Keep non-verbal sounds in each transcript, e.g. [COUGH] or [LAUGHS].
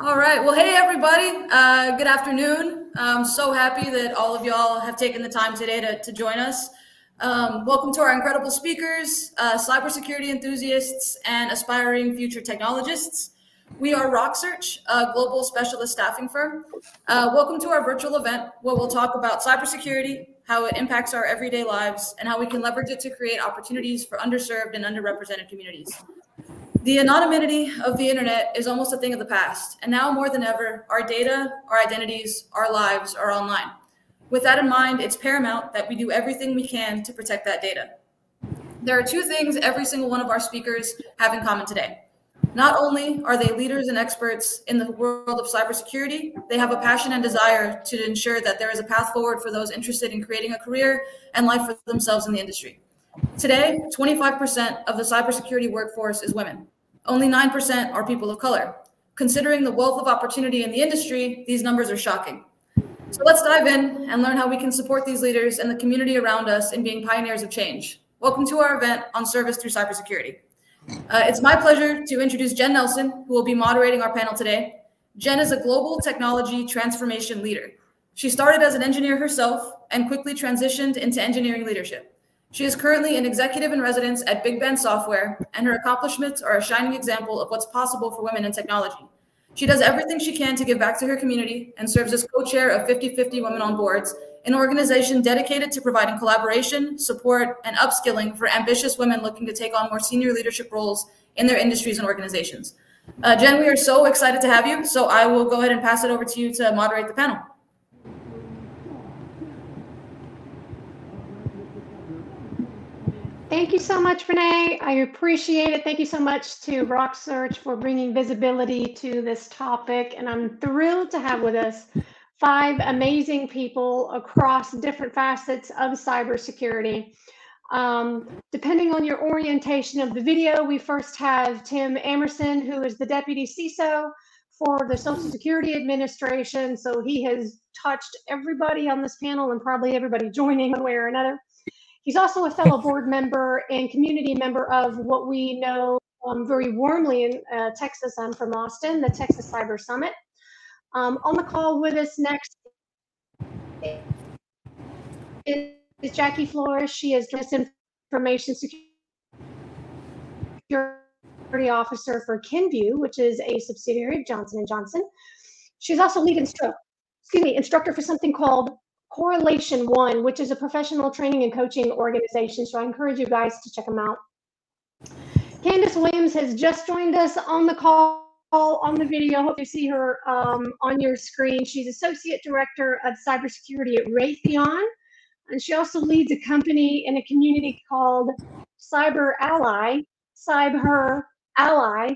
All right. Well, hey, everybody. Uh, good afternoon. I'm so happy that all of y'all have taken the time today to, to join us. Um, welcome to our incredible speakers, uh, cybersecurity enthusiasts, and aspiring future technologists. We are Roc Search, a global specialist staffing firm. Uh, welcome to our virtual event where we'll talk about cybersecurity, how it impacts our everyday lives, and how we can leverage it to create opportunities for underserved and underrepresented communities. The anonymity of the internet is almost a thing of the past, and now more than ever, our data, our identities, our lives are online. With that in mind, it's paramount that we do everything we can to protect that data. There are two things every single one of our speakers have in common today. Not only are they leaders and experts in the world of cybersecurity, they have a passion and desire to ensure that there is a path forward for those interested in creating a career and life for themselves in the industry. Today, 25% of the cybersecurity workforce is women. Only 9% are people of color. Considering the wealth of opportunity in the industry, these numbers are shocking. So let's dive in and learn how we can support these leaders and the community around us in being pioneers of change. Welcome to our event on service through cybersecurity. Uh, it's my pleasure to introduce Jen Nelson, who will be moderating our panel today. Jen is a global technology transformation leader. She started as an engineer herself and quickly transitioned into engineering leadership. She is currently an executive in residence at Big Bend Software, and her accomplishments are a shining example of what's possible for women in technology. She does everything she can to give back to her community and serves as co chair of 50 50 Women on Boards, an organization dedicated to providing collaboration, support, and upskilling for ambitious women looking to take on more senior leadership roles in their industries and organizations. Uh, Jen, we are so excited to have you, so I will go ahead and pass it over to you to moderate the panel. Thank you so much, Renee. I appreciate it. Thank you so much to Roc Search for bringing visibility to this topic. And I'm thrilled to have with us five amazing people across different facets of cybersecurity. Um, depending on your orientation of the video, we first have Tim Amerson, who is the Deputy CISO for the Social Security Administration. So he has touched everybody on this panel and probably everybody joining one way or another. He's also a fellow board member and community member of what we know um, very warmly in uh, Texas. I'm from Austin, the Texas Cyber Summit. Um, on the call with us next is Jackie Flores. She is information security officer for Kenvue, which is a subsidiary of Johnson & Johnson. She's also lead instructor, excuse me, instructor for something called Correlation One, which is a professional training and coaching organization. So I encourage you guys to check them out. Candace Williams has just joined us on the call on the video. Hope you see her um, on your screen. She's Associate Director of Cybersecurity at Raytheon. And she also leads a company in a community called Cyber Ally, Cyber Ally,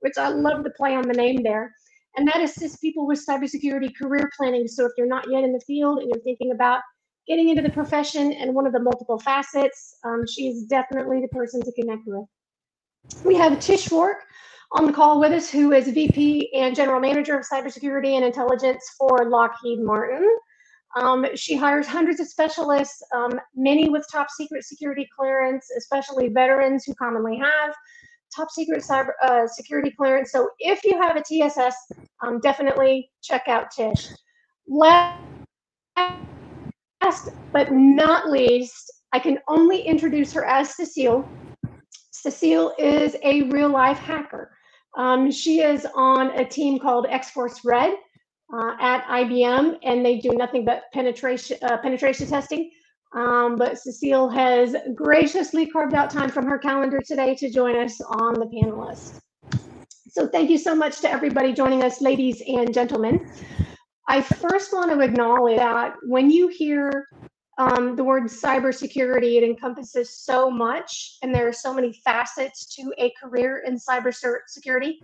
which I love the play on the name there and that assists people with cybersecurity career planning. So if you're not yet in the field and you're thinking about getting into the profession and one of the multiple facets, um, is definitely the person to connect with. We have Tish Rourke on the call with us, who is VP and General Manager of Cybersecurity and Intelligence for Lockheed Martin. Um, she hires hundreds of specialists, um, many with top secret security clearance, especially veterans who commonly have top secret cyber uh, security clearance. So if you have a TSS, um, definitely check out Tish. Last but not least, I can only introduce her as Cecile. Cecile is a real life hacker. Um, she is on a team called X Force Red uh, at IBM, and they do nothing but penetration uh, penetration testing. Um, but Cecile has graciously carved out time from her calendar today to join us on the panelist. So thank you so much to everybody joining us, ladies and gentlemen. I first want to acknowledge that when you hear um, the word cybersecurity, it encompasses so much, and there are so many facets to a career in cybersecurity.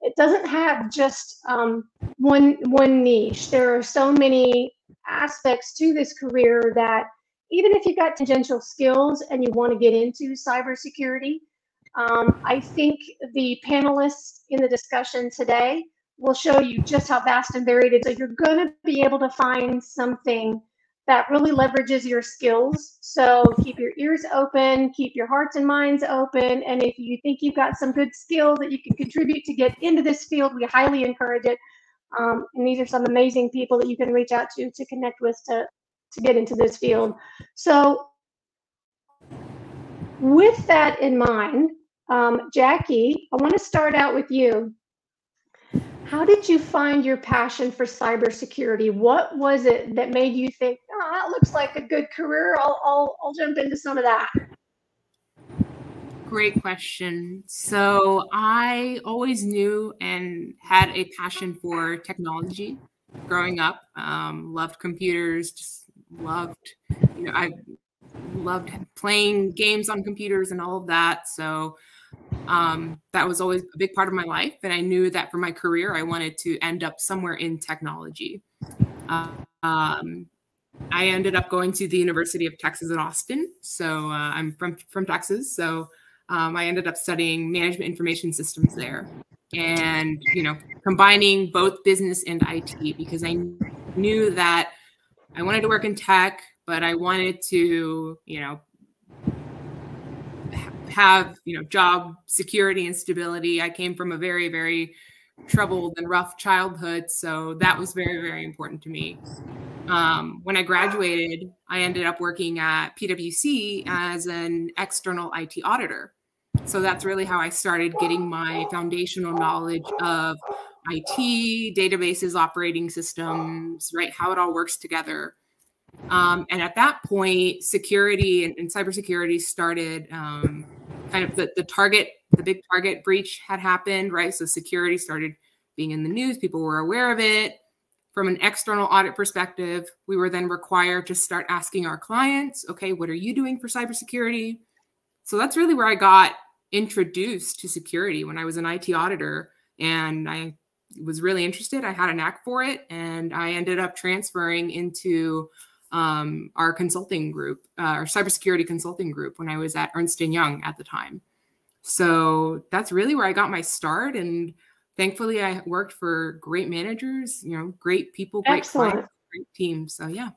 It doesn't have just um, one one niche. There are so many aspects to this career that even if you've got tangential skills and you want to get into cybersecurity, um, I think the panelists in the discussion today will show you just how vast and varied it is. So you're going to be able to find something that really leverages your skills. So keep your ears open, keep your hearts and minds open. And if you think you've got some good skill that you can contribute to get into this field, we highly encourage it. Um, and these are some amazing people that you can reach out to to connect with to, to get into this field. So with that in mind, um, Jackie, I want to start out with you. How did you find your passion for cybersecurity? What was it that made you think, oh, that looks like a good career? I'll, I'll, I'll jump into some of that. Great question. So I always knew and had a passion for technology growing up. Um, loved computers, just loved, you know, I loved playing games on computers and all of that. So um, that was always a big part of my life. And I knew that for my career, I wanted to end up somewhere in technology. Uh, um, I ended up going to the University of Texas at Austin. So uh, I'm from, from Texas. So um, I ended up studying management information systems there and, you know, combining both business and IT because I knew that I wanted to work in tech, but I wanted to, you know, have you know job security and stability. I came from a very very troubled and rough childhood so that was very very important to me. Um, when i graduated i ended up working at pwc as an external it auditor. So that's really how i started getting my foundational knowledge of it databases operating systems right how it all works together um, and at that point security and, and cybersecurity started um, kind of the, the target, the big target breach had happened, right? So security started being in the news, people were aware of it. From an external audit perspective, we were then required to start asking our clients, okay, what are you doing for cybersecurity? So that's really where I got introduced to security when I was an IT auditor and I was really interested. I had a knack for it and I ended up transferring into um, our consulting group, uh, our cybersecurity consulting group, when I was at Ernst and Young at the time. So that's really where I got my start, and thankfully, I worked for great managers, you know, great people, great Excellent. clients, great teams. So yeah,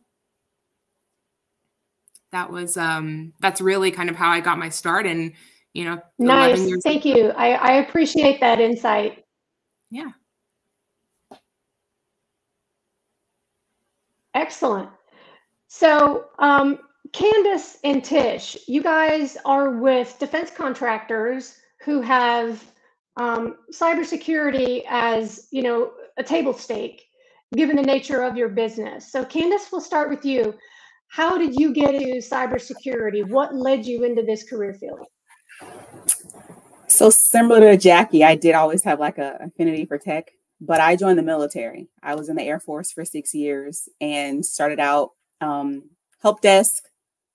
that was um, that's really kind of how I got my start, and you know, nice. Thank you. I, I appreciate that insight. Yeah. Excellent. So, um, Candace and Tish, you guys are with defense contractors who have um, cybersecurity as you know a table stake, given the nature of your business. So, Candace, we'll start with you. How did you get into cybersecurity? What led you into this career field? So similar to Jackie, I did always have like a affinity for tech, but I joined the military. I was in the Air Force for six years and started out um, help desk,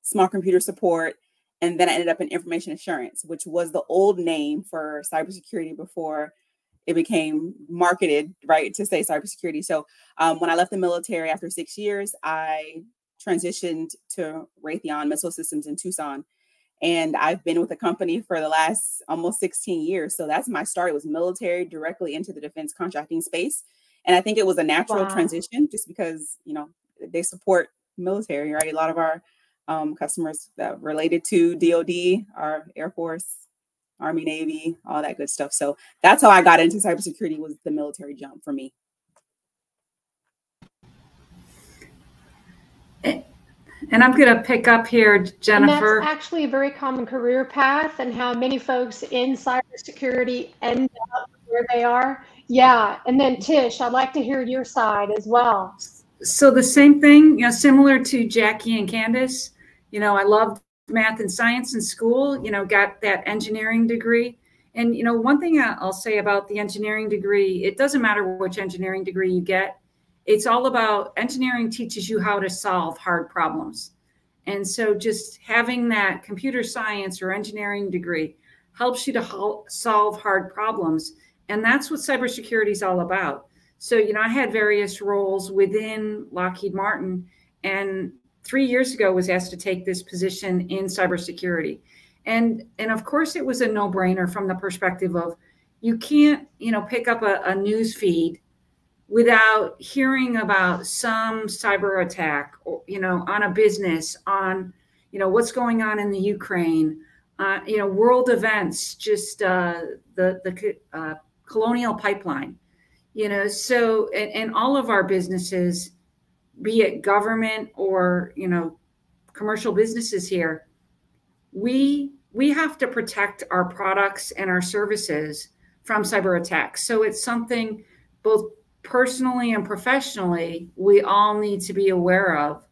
small computer support, and then I ended up in information assurance, which was the old name for cybersecurity before it became marketed, right, to say cybersecurity. So um, when I left the military after six years, I transitioned to Raytheon Missile Systems in Tucson. And I've been with the company for the last almost 16 years. So that's my start. It was military directly into the defense contracting space. And I think it was a natural wow. transition just because, you know, they support military, right? A lot of our um, customers that related to DoD, our Air Force, Army, Navy, all that good stuff. So that's how I got into cybersecurity was the military jump for me. And I'm going to pick up here, Jennifer. And that's actually a very common career path, and how many folks in cybersecurity end up where they are. Yeah. And then Tish, I'd like to hear your side as well so the same thing, you know, similar to Jackie and Candace, you know, I loved math and science in school, you know, got that engineering degree. And, you know, one thing I'll say about the engineering degree, it doesn't matter which engineering degree you get. It's all about engineering teaches you how to solve hard problems. And so just having that computer science or engineering degree helps you to solve hard problems. And that's what cybersecurity is all about. So, you know, I had various roles within Lockheed Martin, and three years ago was asked to take this position in cybersecurity. And, and of course, it was a no brainer from the perspective of you can't, you know, pick up a, a news feed without hearing about some cyber attack, or, you know, on a business, on, you know, what's going on in the Ukraine, uh, you know, world events, just uh, the the uh, colonial pipeline, you know. So, and, and all of our businesses, be it government or you know, commercial businesses here, we we have to protect our products and our services from cyber attacks. So it's something both personally and professionally we all need to be aware of.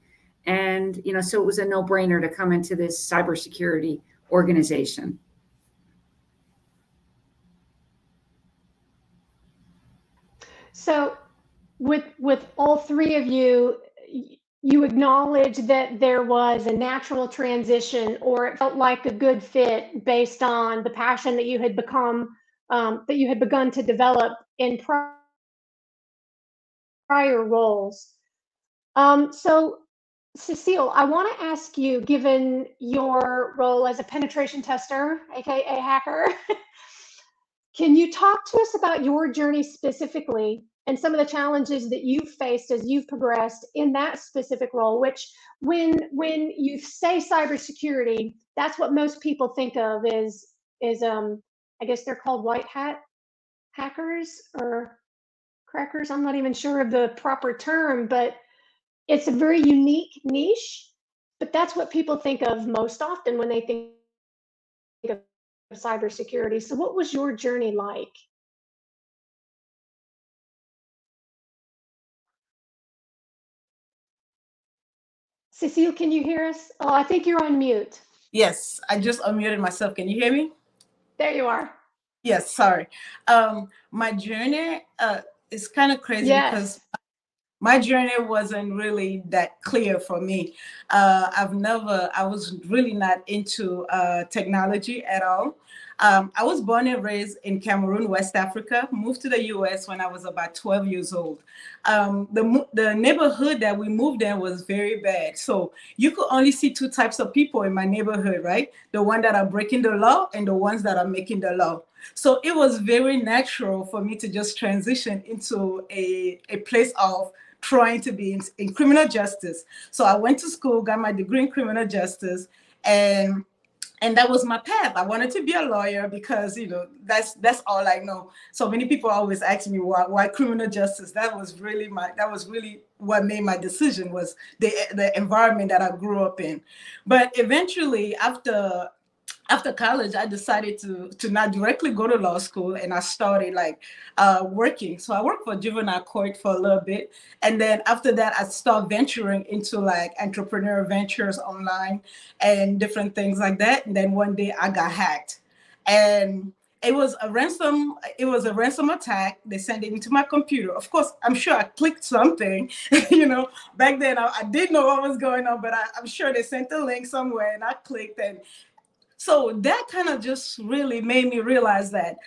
And you know, so it was a no-brainer to come into this cybersecurity organization. So with with all three of you you acknowledge that there was a natural transition or it felt like a good fit based on the passion that you had become um, that you had begun to develop in prior roles. Um, so cecile i want to ask you given your role as a penetration tester aka hacker [LAUGHS] can you talk to us about your journey specifically and some of the challenges that you've faced as you've progressed in that specific role which when when you say cybersecurity that's what most people think of is is um i guess they're called white hat hackers or crackers i'm not even sure of the proper term but it's a very unique niche but that's what people think of most often when they think of cybersecurity so what was your journey like Cecile, can you hear us? Oh, I think you're on mute. Yes, I just unmuted myself. Can you hear me? There you are. Yes, sorry. Um, my journey uh, is kind of crazy yes. because my journey wasn't really that clear for me. Uh, I've never, I was really not into uh, technology at all. Um, I was born and raised in Cameroon, West Africa, moved to the US when I was about 12 years old. Um, the, the neighborhood that we moved in was very bad. So you could only see two types of people in my neighborhood, right? The one that are breaking the law and the ones that are making the law. So it was very natural for me to just transition into a, a place of trying to be in, in criminal justice. So I went to school, got my degree in criminal justice, and and that was my path. I wanted to be a lawyer because you know that's that's all i know. So many people always ask me why, why criminal justice? That was really my that was really what made my decision was the the environment that i grew up in. But eventually after after college i decided to to not directly go to law school and i started like uh, working. So i worked for juvenile court for a little bit. And then after that i started venturing into like entrepreneur ventures online and different things like that. And then one day i got hacked. And it was a ransom it was a ransom attack. They sent it into my computer. Of course i'm sure i clicked something [LAUGHS] you know. Back then i, I didn't know what was going on but I, i'm sure they sent a link somewhere and i clicked and so that kind of just really made me realize that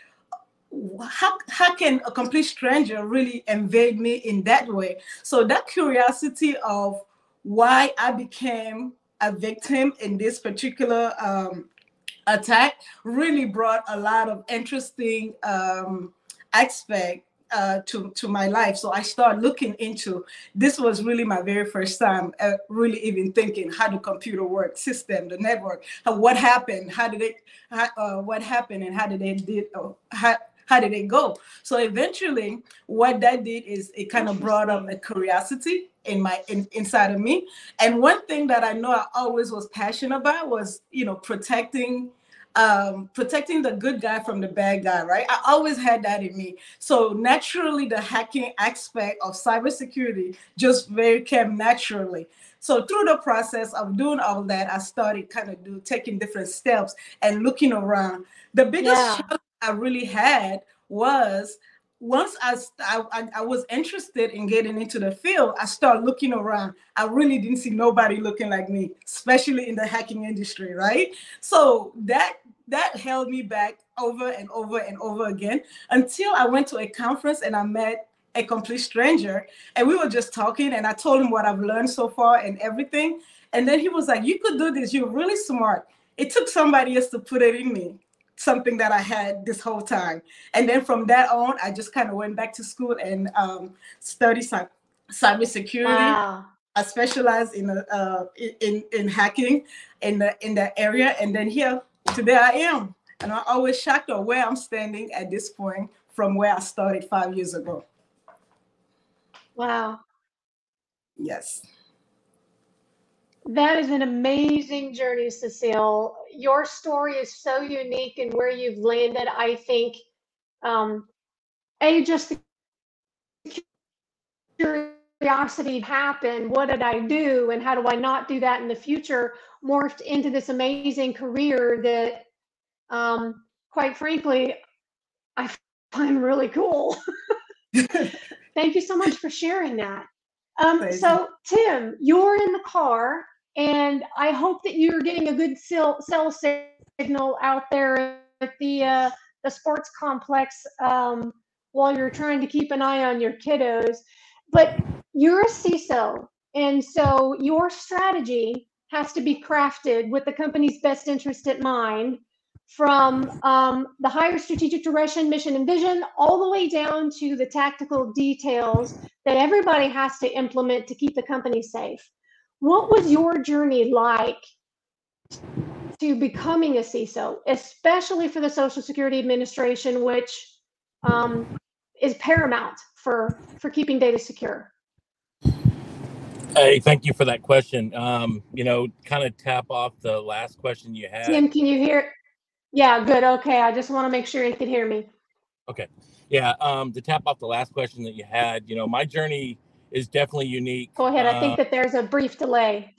how, how can a complete stranger really invade me in that way? So that curiosity of why I became a victim in this particular um, attack really brought a lot of interesting um, aspect uh, to to my life. So I started looking into this. Was really my very first time uh, really even thinking how the computer work, system, the network, how, what happened, how did it, how, uh, what happened, and how did it did uh, how how did it go? So eventually, what that did is it kind of brought up a curiosity in my in, inside of me. And one thing that I know I always was passionate about was you know protecting um, protecting the good guy from the bad guy, right? I always had that in me. So naturally, the hacking aspect of cybersecurity just very came naturally. So through the process of doing all that, I started kind of do taking different steps and looking around. The biggest yeah. challenge I really had was once I, I, I was interested in getting into the field, I started looking around. I really didn't see nobody looking like me, especially in the hacking industry, right? So that that held me back over and over and over again until I went to a conference and I met a complete stranger and we were just talking and I told him what I've learned so far and everything. And then he was like, You could do this, you're really smart. It took somebody else to put it in me. something that I had this whole time. And then from that on, I just kind of went back to school and um, studied cy- cybersecurity. Wow. I specialized in uh, in in hacking in the in that area, and then here today I am, and I'm always shocked at where I'm standing at this point from where I started five years ago. Wow. Yes. That is an amazing journey, Cecile. Your story is so unique and where you've landed. I think, um, a just the curiosity happened. What did I do, and how do I not do that in the future? Morphed into this amazing career that, um, quite frankly, I [LAUGHS] find really cool. [LAUGHS] Thank you so much for sharing that. Um, so, Tim, you're in the car and I hope that you're getting a good cell, cell signal out there at the uh, the sports complex um, while you're trying to keep an eye on your kiddos. But you're a CISO, and so your strategy has to be crafted with the company's best interest at mind from um, the higher strategic direction, mission, and vision, all the way down to the tactical details that everybody has to implement to keep the company safe. What was your journey like to becoming a CISO, especially for the Social Security Administration, which um, is paramount for for keeping data secure? Hey, thank you for that question. Um, you know, kind of tap off the last question you had. Tim, can you hear? Yeah, good. Okay, I just want to make sure you can hear me. Okay. Yeah. Um, to tap off the last question that you had, you know, my journey is definitely unique. Go ahead. I think uh, that there's a brief delay.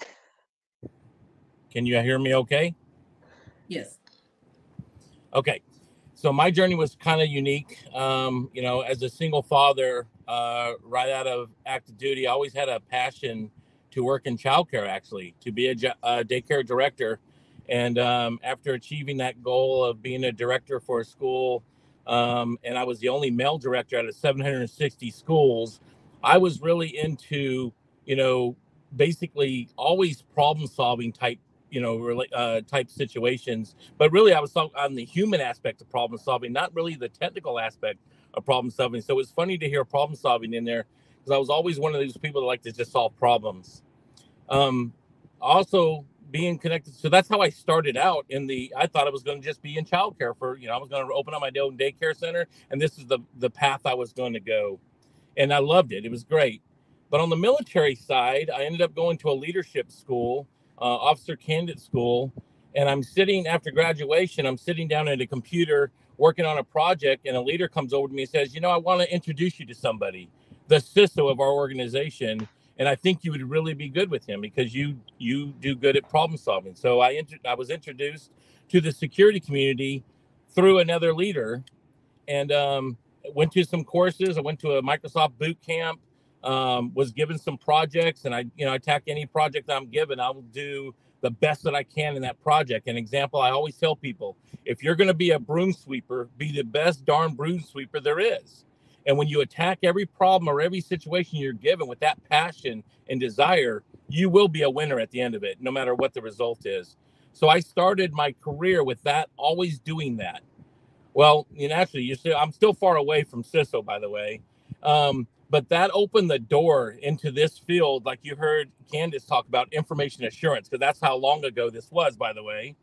Can you hear me okay? Yes. Okay. So my journey was kind of unique. Um, you know, as a single father, uh, right out of active duty, I always had a passion to work in childcare, actually, to be a, a daycare director. And um, after achieving that goal of being a director for a school, um, and I was the only male director out of 760 schools, I was really into, you know, basically always problem solving type, you know, uh, type situations. But really, I was on the human aspect of problem solving, not really the technical aspect problem solving. So it's funny to hear problem solving in there because I was always one of those people that like to just solve problems. Um, also, being connected. So that's how I started out in the. I thought I was going to just be in childcare for, you know, I was going to open up my own daycare center, and this is the the path I was going to go and I loved it. It was great. But on the military side, I ended up going to a leadership school, uh, officer candidate school, and I'm sitting after graduation. I'm sitting down at a computer working on a project, and a leader comes over to me and says, "You know, I want to introduce you to somebody, the CISO of our organization." and I think you would really be good with him because you you do good at problem solving. So I inter- I was introduced to the security community through another leader, and um, went to some courses. I went to a Microsoft boot camp. Um, was given some projects, and I, you know, attack any project I'm given. I will do the best that I can in that project. An example I always tell people: if you're going to be a broom sweeper, be the best darn broom sweeper there is. And when you attack every problem or every situation you're given with that passion and desire, you will be a winner at the end of it, no matter what the result is. So I started my career with that, always doing that. Well, you know, actually, you see, I'm still far away from CISO, by the way. Um, but that opened the door into this field, like you heard Candace talk about information assurance, because that's how long ago this was, by the way.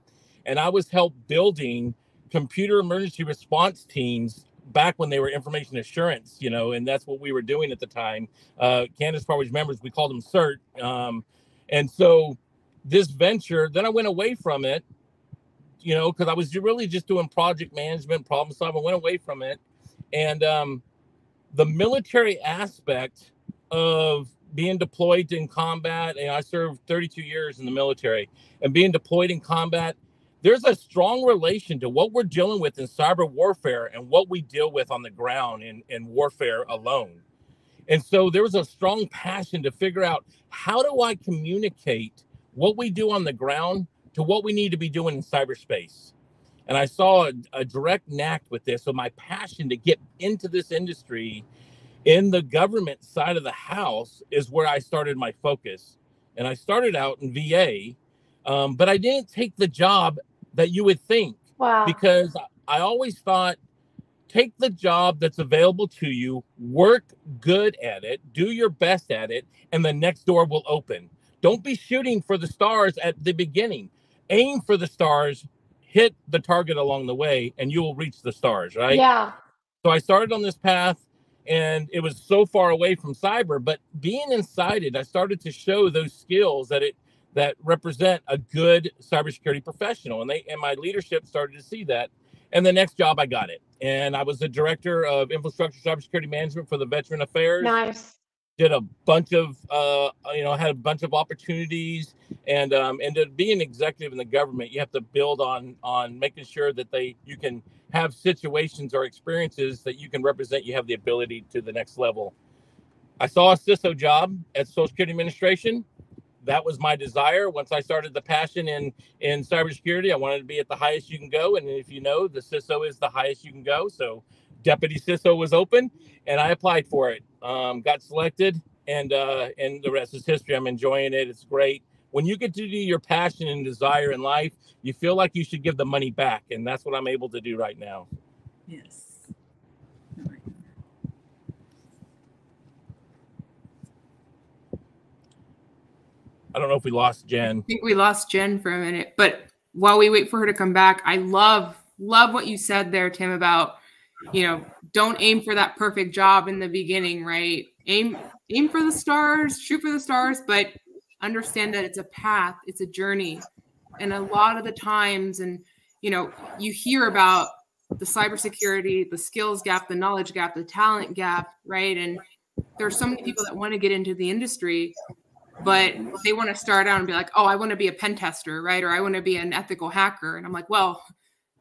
And I was helped building computer emergency response teams back when they were information assurance, you know, and that's what we were doing at the time. Uh, Candace probably remembers we called them CERT. Um, and so this venture, then I went away from it you know, because I was really just doing project management, problem solving, went away from it. And um, the military aspect of being deployed in combat, and I served 32 years in the military, and being deployed in combat, there's a strong relation to what we're dealing with in cyber warfare and what we deal with on the ground in, in warfare alone. And so there was a strong passion to figure out how do I communicate what we do on the ground to what we need to be doing in cyberspace. And I saw a, a direct knack with this. So my passion to get into this industry in the government side of the house is where I started my focus. And I started out in VA, um, but I didn't take the job that you would think. Wow. Because I always thought take the job that's available to you, work good at it, do your best at it, and the next door will open. Don't be shooting for the stars at the beginning. Aim for the stars, hit the target along the way, and you will reach the stars, right? Yeah. So I started on this path and it was so far away from cyber, but being inside it, I started to show those skills that it that represent a good cybersecurity professional. And they and my leadership started to see that. And the next job I got it. And I was the director of infrastructure cybersecurity management for the Veteran Affairs. Nice. Did a bunch of uh, you know, had a bunch of opportunities and um and to be an executive in the government, you have to build on on making sure that they you can have situations or experiences that you can represent, you have the ability to the next level. I saw a CISO job at Social Security Administration that was my desire once I started the passion in in cybersecurity. I wanted to be at the highest you can go, and if you know, the CISO is the highest you can go. So deputy CISO was open, and I applied for it. Um, got selected, and uh, and the rest is history. I'm enjoying it. It's great. When you get to do your passion and desire in life, you feel like you should give the money back, and that's what I'm able to do right now. Yes. I don't know if we lost Jen. I think we lost Jen for a minute, but while we wait for her to come back, I love love what you said there, Tim, about you know, don't aim for that perfect job in the beginning, right? Aim aim for the stars, shoot for the stars, but understand that it's a path, it's a journey. And a lot of the times, and you know, you hear about the cybersecurity, the skills gap, the knowledge gap, the talent gap, right? And there's so many people that want to get into the industry, but they want to start out and be like, oh, I want to be a pen tester, right? Or I want to be an ethical hacker. And I'm like, well,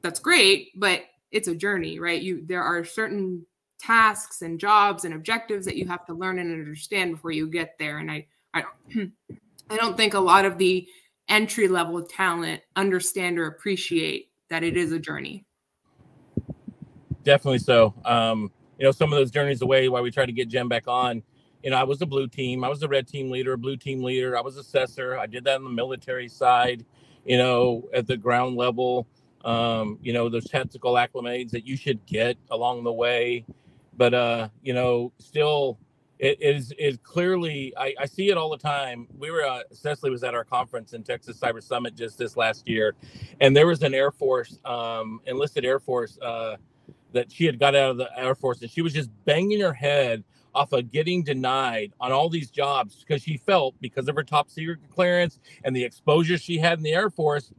that's great, but it's a journey, right? You there are certain tasks and jobs and objectives that you have to learn and understand before you get there. And I I don't [CLEARS THROAT] I don't think a lot of the entry level talent understand or appreciate that it is a journey. Definitely so. Um, you know, some of those journeys away while we try to get Jen back on you know, I was a blue team, I was a red team leader, a blue team leader, I was assessor. I did that on the military side, you know, at the ground level. Um, you know, those tactical acclimates that you should get along the way. But uh, you know, still it is is clearly I, I, see it all the time. We were uh, Cecily was at our conference in Texas Cyber Summit just this last year, and there was an Air Force um, enlisted Air Force uh, that she had got out of the Air Force, and she was just banging her head off of getting denied on all these jobs because she felt because of her top secret clearance and the exposure she had in the Air Force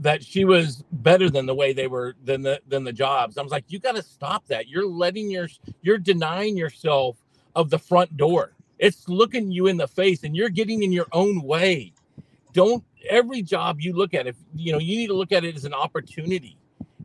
that she was better than the way they were than the than the jobs. I was like, you got to stop that. You're letting your you're denying yourself of the front door. It's looking you in the face and you're getting in your own way. Don't every job you look at if you know you need to look at it as an opportunity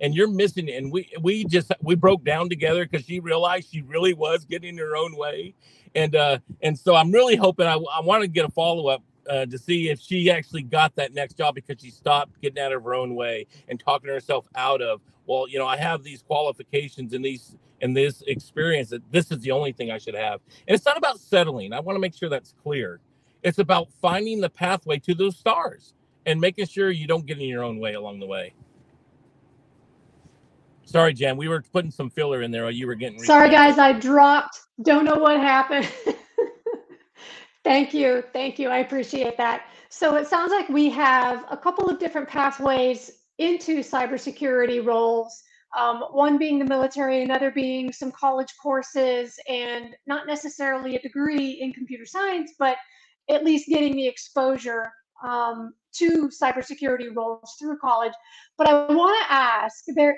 and you're missing it. And we we just we broke down together because she realized she really was getting her own way, and uh and so I'm really hoping I I want to get a follow up. Uh, to see if she actually got that next job because she stopped getting out of her own way and talking herself out of well you know i have these qualifications and these and this experience that this is the only thing i should have and it's not about settling i want to make sure that's clear it's about finding the pathway to those stars and making sure you don't get in your own way along the way Sorry, jan We were putting some filler in there while you were getting. Sorry, guys. I dropped. Don't know what happened. [LAUGHS] Thank you. Thank you. I appreciate that. So it sounds like we have a couple of different pathways into cybersecurity roles. Um, one being the military, another being some college courses, and not necessarily a degree in computer science, but at least getting the exposure um, to cybersecurity roles through college. But I want to ask there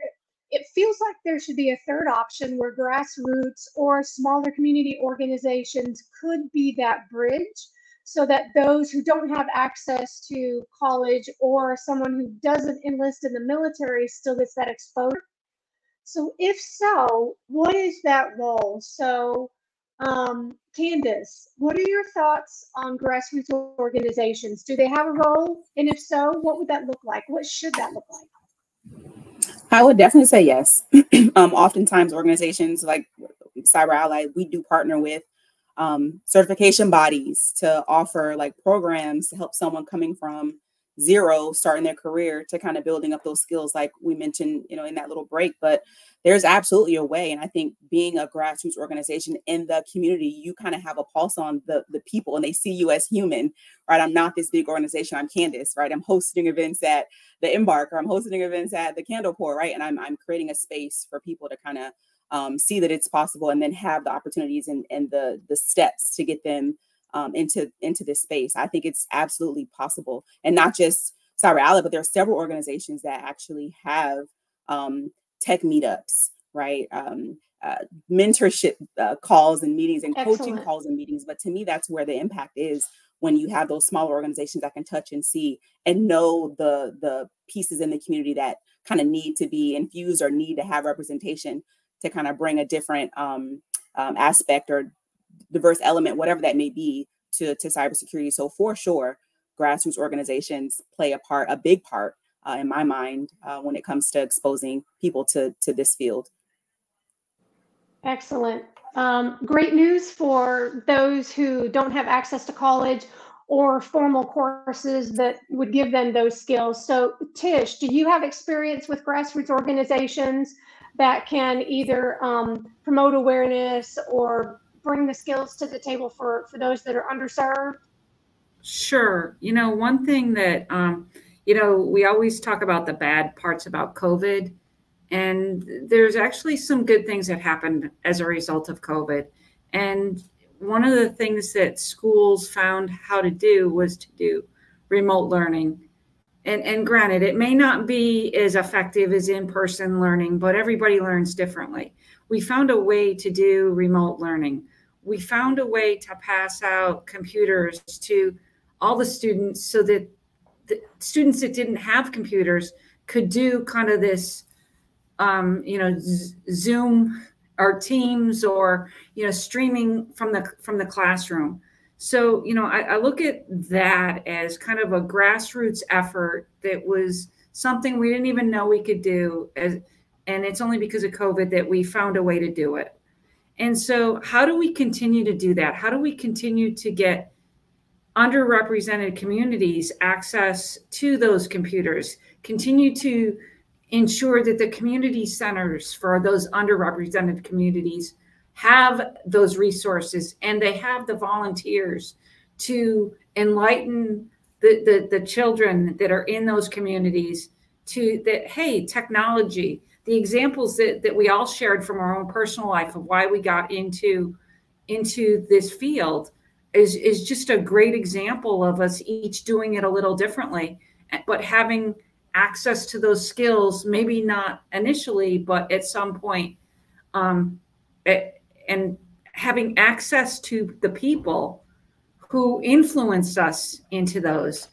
it feels like there should be a third option where grassroots or smaller community organizations could be that bridge so that those who don't have access to college or someone who doesn't enlist in the military still gets that exposure. So, if so, what is that role? So, um, Candace, what are your thoughts on grassroots organizations? Do they have a role? And if so, what would that look like? What should that look like? I would definitely say yes. [CLEARS THROAT] um, oftentimes, organizations like Cyber Ally, we do partner with um, certification bodies to offer like programs to help someone coming from zero starting their career to kind of building up those skills like we mentioned you know in that little break but there's absolutely a way and i think being a grassroots organization in the community you kind of have a pulse on the the people and they see you as human right? I'm not this big organization i'm candace right? I'm hosting events at the embark or i'm hosting events at the candle pour right? And i'm, I'm creating a space for people to kind of um, see that it's possible and then have the opportunities and, and the the steps to get them um, into into this space. I think it's absolutely possible, and not just Cyber Ally, but there are several organizations that actually have um, tech meetups, right? Um, uh, mentorship uh, calls and meetings and Excellent. coaching calls and meetings. But to me, that's where the impact is when you have those smaller organizations that can touch and see and know the the pieces in the community that kind of need to be infused or need to have representation to kind of bring a different um, um, aspect or diverse element, whatever that may be, to, to cybersecurity. So for sure, grassroots organizations play a part, a big part uh, in my mind, uh, when it comes to exposing people to, to this field. Excellent. Um, great news for those who don't have access to college or formal courses that would give them those skills. So, Tish, do you have experience with grassroots organizations that can either um, promote awareness or bring the skills to the table for for those that are underserved? Sure. You know, one thing that um, you know we always talk about the bad parts about COVID, and there's actually some good things that happened as a result of COVID. And one of the things that schools found how to do was to do remote learning. And, and granted, it may not be as effective as in person learning, but everybody learns differently. We found a way to do remote learning we found a way to pass out computers to all the students so that the students that didn't have computers could do kind of this um, you know zoom or teams or you know streaming from the from the classroom. So you know I, I look at that as kind of a grassroots effort that was something we didn't even know we could do as and it's only because of covid that we found a way to do it and so, how do we continue to do that? How do we continue to get underrepresented communities access to those computers? Continue to ensure that the community centers for those underrepresented communities have those resources and they have the volunteers to enlighten the, the, the children that are in those communities to that hey technology the examples that, that we all shared from our own personal life of why we got into into this field is is just a great example of us each doing it a little differently but having access to those skills maybe not initially but at some point um, and having access to the people who influenced us into those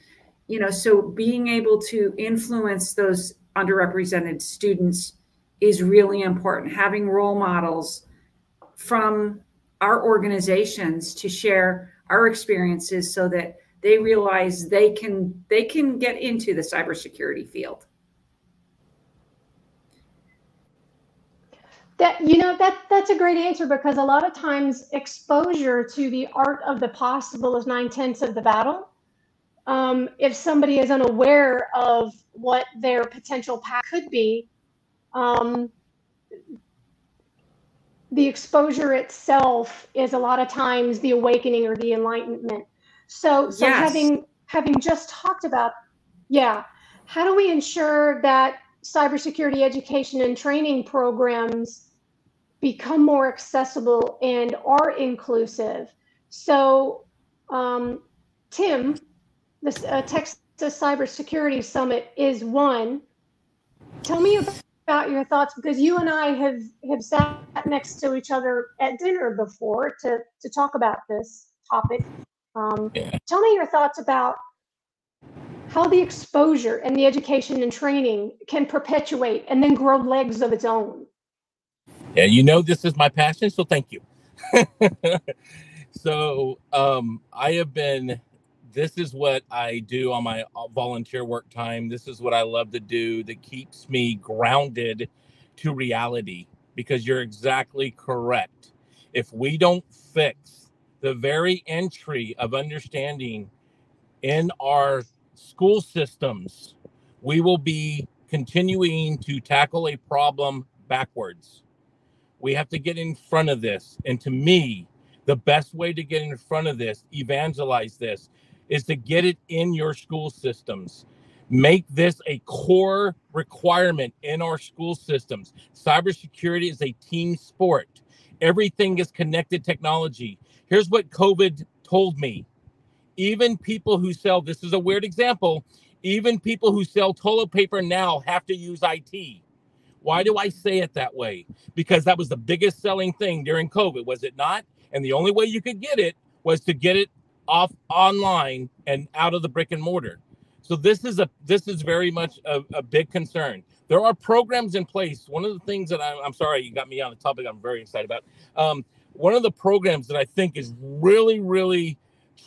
you know so being able to influence those underrepresented students is really important. Having role models from our organizations to share our experiences so that they realize they can they can get into the cybersecurity field. That you know that that's a great answer because a lot of times exposure to the art of the possible is nine tenths of the battle. Um, if somebody is unaware of what their potential path could be, um, the exposure itself is a lot of times the awakening or the enlightenment. So, so yes. having having just talked about, yeah, how do we ensure that cybersecurity education and training programs become more accessible and are inclusive? So, um, Tim, the uh, Texas Cybersecurity Summit is one. Tell me about about your thoughts because you and I have have sat next to each other at dinner before to to talk about this topic. Um, yeah. Tell me your thoughts about how the exposure and the education and training can perpetuate and then grow legs of its own. Yeah, you know this is my passion, so thank you. [LAUGHS] so um, I have been this is what I do on my uh, volunteer work time. This is what I love to do that keeps me grounded to reality because you're exactly correct. If we don't fix the very entry of understanding in our school systems, we will be continuing to tackle a problem backwards. We have to get in front of this. And to me, the best way to get in front of this, evangelize this, is to get it in your school systems. Make this a core requirement in our school systems. Cybersecurity is a team sport. Everything is connected technology. Here's what COVID told me. Even people who sell, this is a weird example, even people who sell toilet paper now have to use IT. Why do I say it that way? Because that was the biggest selling thing during COVID, was it not? And the only way you could get it was to get it off online and out of the brick and mortar. So this is a this is very much a, a big concern. There are programs in place. One of the things that I, am sorry you got me on the topic. I'm very excited about. Um, one of the programs that I think is really really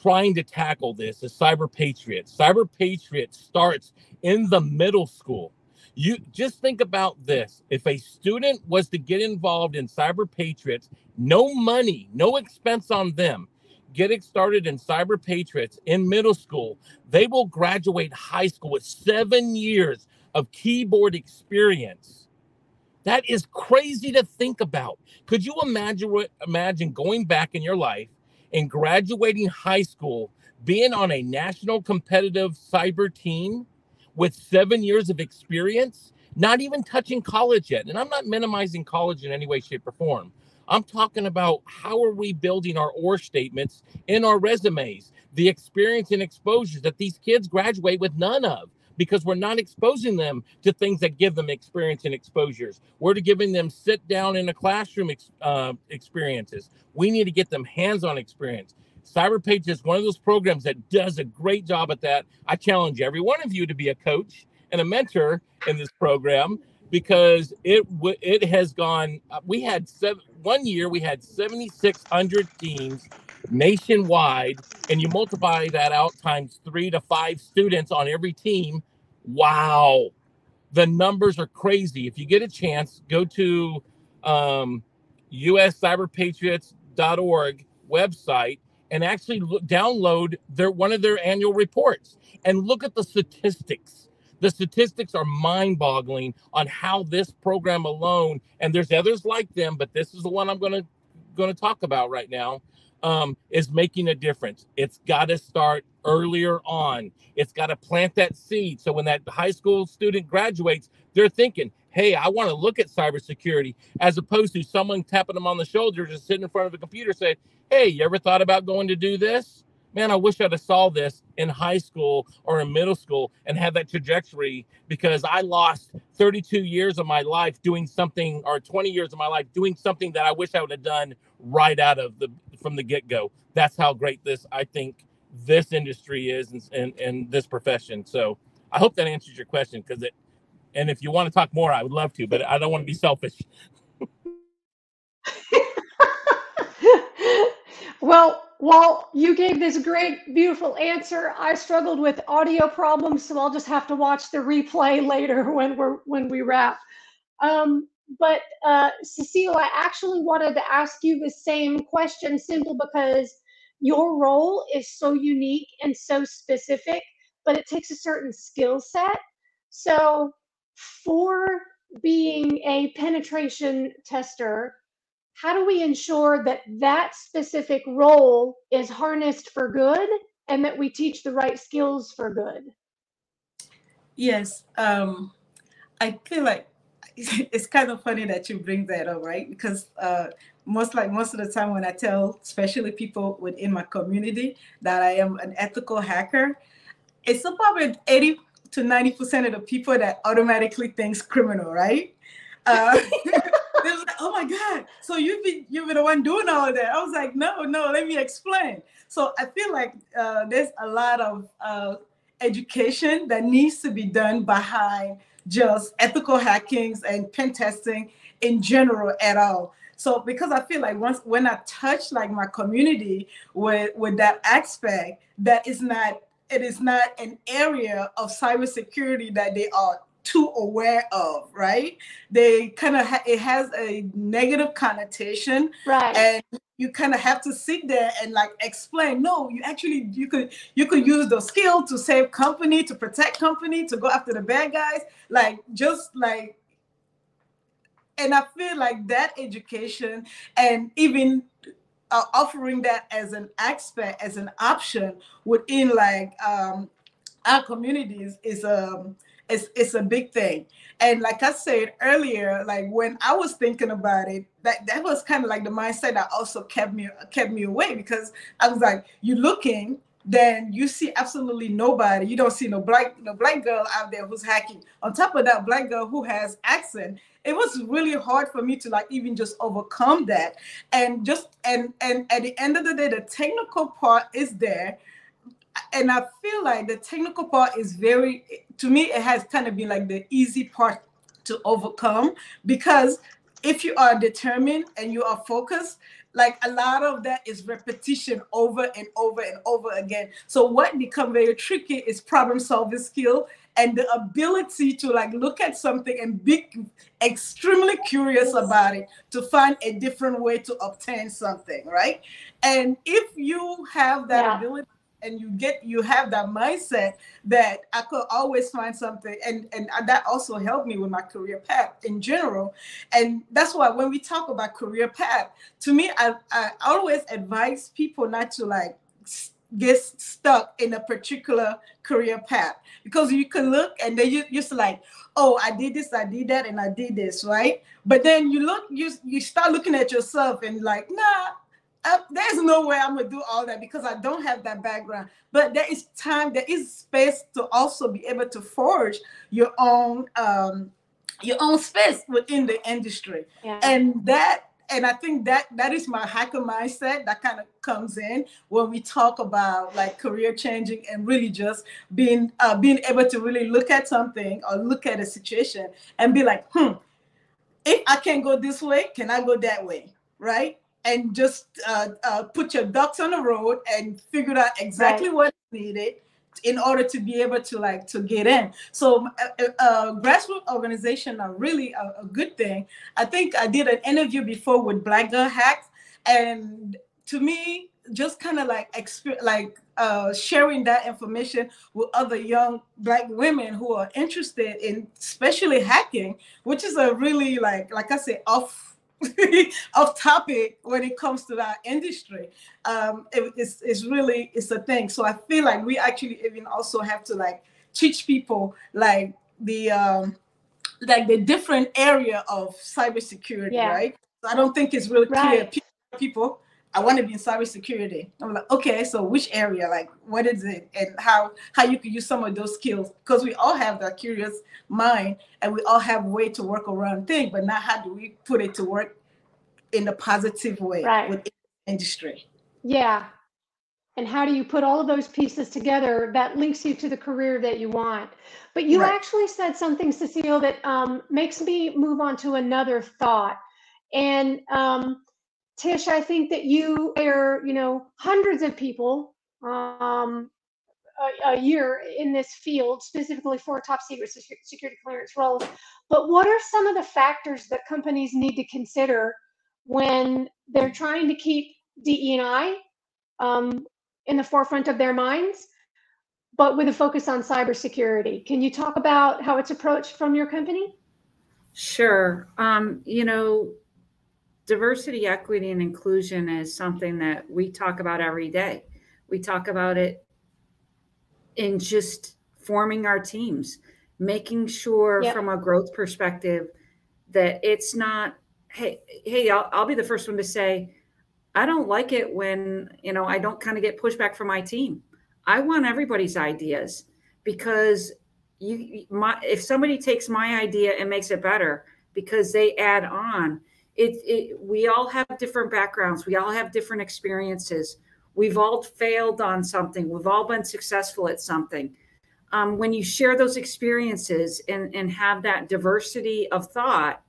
trying to tackle this is Cyber Patriot. Cyber Patriot starts in the middle school. You just think about this. If a student was to get involved in Cyber Patriots, no money, no expense on them getting started in cyber patriots in middle school, they will graduate high school with seven years of keyboard experience. That is crazy to think about. Could you imagine imagine going back in your life and graduating high school, being on a national competitive cyber team with seven years of experience, not even touching college yet? And I'm not minimizing college in any way, shape, or form. I'm talking about how are we building our OR statements in our resumes, the experience and exposures that these kids graduate with none of because we're not exposing them to things that give them experience and exposures. We're giving them sit down in a classroom ex, uh, experiences. We need to get them hands-on experience. CyberPatriot is one of those programs that does a great job at that. I challenge every one of you to be a coach and a mentor in this program because it it has gone. Uh, we had seven, one year we had 7,600 teams nationwide, and you multiply that out times three to five students on every team. Wow, the numbers are crazy. If you get a chance, go to um, uscyberpatriots.org website and actually look, download their one of their annual reports and look at the statistics the statistics are mind boggling on how this program alone, and there's others like them, but this is the one I'm going to going to talk about right now, um, is making a difference. It's got to start earlier on. It's got to plant that seed. So when that high school student graduates, they're thinking, hey, I want to look at cybersecurity, as opposed to someone tapping them on the shoulder, just sitting in front of a computer, saying, hey, you ever thought about going to do this? Man, I wish I'd have saw this in high school or in middle school and had that trajectory because I lost 32 years of my life doing something or 20 years of my life doing something that I wish I would have done right out of the from the get-go. That's how great this I think this industry is and, and, and this profession. So I hope that answers your question because it and if you want to talk more, I would love to, but I don't want to be selfish. Well, well, you gave this great, beautiful answer. I struggled with audio problems, so I'll just have to watch the replay [LAUGHS] later when we're when we wrap. Um, but uh, Cecile, I actually wanted to ask you the same question, simply because your role is so unique and so specific, but it takes a certain skill set. So, for being a penetration tester, how do we ensure that that specific role is harnessed for good and that we teach the right skills for good? Yes um, i feel like [LAUGHS] it's kind of funny that you bring that up right? Because uh, most like most of the time when i tell especially people within my community that i am an ethical hacker it's about 80 to 90 percent of the people that automatically thinks criminal right? Uh, they was like, "Oh my God! So you've been you've been the one doing all of that?" I was like, "No, no. Let me explain." So I feel like uh, there's a lot of uh, education that needs to be done behind just ethical hackings and pen testing in general at all. So because I feel like once when I touch like my community with with that aspect, that is not it is not an area of cybersecurity that they are too aware of, right? They kind of ha- it has a negative connotation, right? And you kind of have to sit there and like explain. No, you actually you could you could use the skill to save company, to protect company, to go after the bad guys. Like just like and I feel like that education and even uh, offering that as an aspect, as an option within like um, our communities is a um, is, is a big thing. And like I said earlier, like when I was thinking about it, that, that was kind of like the mindset that also kept me kept me away because I was like, you're looking then you see absolutely nobody. You don't see no black no black girl out there who's hacking. On top of that, black girl who has accent. It was really hard for me to like even just overcome that. And just and and at the end of the day, the technical part is there. And I feel like the technical part is very to me, it has kind of been like the easy part to overcome because if you are determined and you are focused, like a lot of that is repetition over and over and over again so what become very tricky is problem solving skill and the ability to like look at something and be extremely curious about it to find a different way to obtain something right and if you have that yeah. ability and you get you have that mindset that I could always find something and and that also helped me with my career path in general. And that's why when we talk about career path to me I, I always advise people not to like get stuck in a particular career path. Because you can look and then you just like oh i did this i did that and i did this right? But then you look you you start looking at yourself and like nah there's no way I'm gonna do all that because I don't have that background. But there is time, there is space to also be able to forge your own um, your own space within the industry, yeah. and that and I think that that is my hacker mindset that kind of comes in when we talk about like career changing and really just being uh, being able to really look at something or look at a situation and be like, hmm, if I can't go this way, can I go that way, right? And just uh, uh, put your ducks on the road and figure out exactly right. what is needed in order to be able to like to get in so uh, uh, uh grassroots organization are really a, a, good thing i think i did an interview before with black girl hacks and to me just kind of like exp- like uh, sharing that information with other young black women who are interested in especially hacking which is a really like like i say off [LAUGHS] off topic when it comes to that industry. Um, it, it's, it's really it's a thing. So I feel like we actually even also have to like teach people like the um, like the different area of cybersecurity, yeah. right? So I don't think it's really clear. People, I want to be in cybersecurity. I'm like, okay, so which area? Like, what is it, and how how you can use some of those skills? Because we all have that curious mind, and we all have way to work around things, but now how do we put it to work in a positive way right. with industry? Yeah, and how do you put all of those pieces together that links you to the career that you want but you right. actually said something cecile that um, makes me move on to another thought and um, Tish, I think that you are, you know, hundreds of people um, a, a, year in this field, specifically for top secret security clearance roles. But what are some of the factors that companies need to consider when they're trying to keep DE&I um, in the forefront of their minds, but with a focus on cybersecurity? Can you talk about how it's approached from your company? Sure. Um, you know, diversity, equity, and inclusion is something that we talk about every day. We talk about it in just forming our teams, making sure yep. from a growth perspective that it's not, hey, hey, I'll, I'll be the first one to say, I don't like it when, you know, I don't kind of get pushback from my team. I want everybody's ideas because you my if somebody takes my idea and makes it better because they add on it, it we all have different backgrounds. We all have different experiences. We've all failed on something. We've all been successful at something. Um, when you share those experiences and, and have that diversity of thought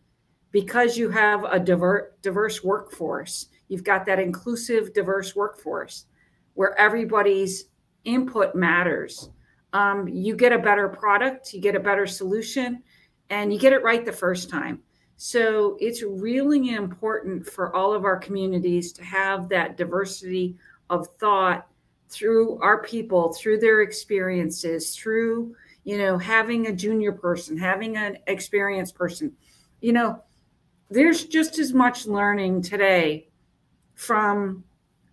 because you have a diver, diverse workforce you've got that inclusive diverse workforce where everybody's input matters. Um, you get a better product, you get a better solution, and you get it right the first time. So it's really important for all of our communities to have that diversity of thought through our people, through their experiences, through, you know, having a junior person, having an experienced person. You know, there's just as much learning today from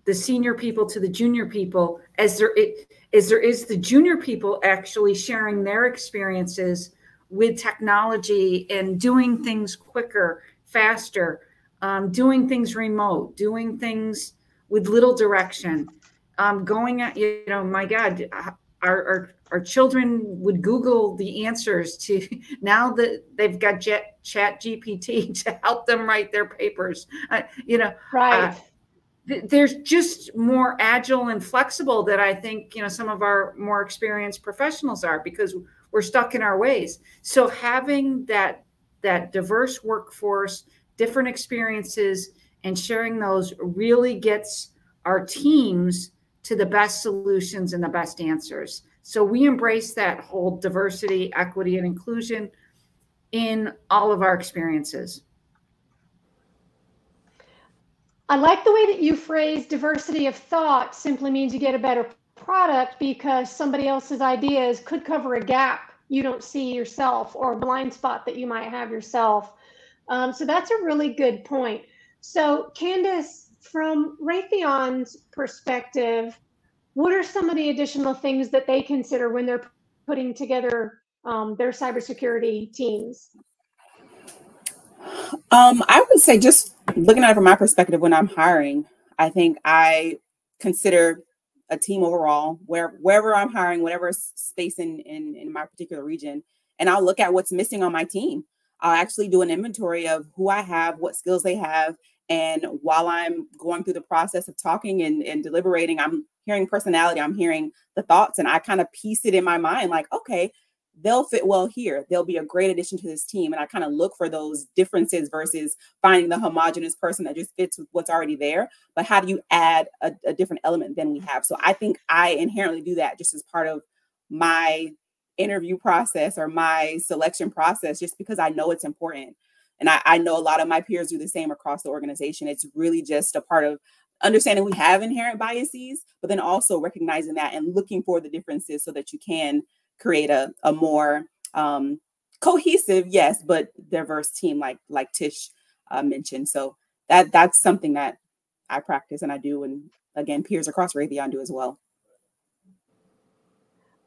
the senior people to the junior people as there is there is the junior people actually sharing their experiences with technology and doing things quicker, faster, um, doing things remote, doing things with little direction, um, going at you know, my God, our, our our children would Google the answers to [LAUGHS] now that they've got Jet, Chat GPT [LAUGHS] to help them write their papers. Uh, you know, right. Uh, there's just more agile and flexible that I think you know some of our more experienced professionals are because we're stuck in our ways. So having that that diverse workforce, different experiences, and sharing those really gets our teams to the best solutions and the best answers. So we embrace that whole diversity, equity, and inclusion in all of our experiences. I like the way that you phrase diversity of thought simply means you get a better product because somebody else's ideas could cover a gap you don't see yourself or a blind spot that you might have yourself. Um, so that's a really good point. So, Candace, from Raytheon's perspective, what are some of the additional things that they consider when they're putting together um, their cybersecurity teams? Um, I would say just looking at it from my perspective when I'm hiring, I think I consider a team overall, where wherever I'm hiring, whatever space in, in in my particular region, and I'll look at what's missing on my team. I'll actually do an inventory of who I have, what skills they have, and while I'm going through the process of talking and, and deliberating, I'm hearing personality, I'm hearing the thoughts, and I kind of piece it in my mind, like, okay, they'll fit well here. They'll be a great addition to this team. And I kind of look for those differences versus finding the homogenous person that just fits with what's already there. But how do you add a, a different element than we have? So I think I inherently do that just as part of my interview process or my selection process, just because I know it's important. And I, I know a lot of my peers do the same across the organization. It's really just a part of understanding we have inherent biases, but then also recognizing that and looking for the differences so that you can create a, a more um, cohesive, yes, but diverse team like like Tish uh, mentioned. So that that's something that I practice and I do, and again, peers across Raytheon do as well.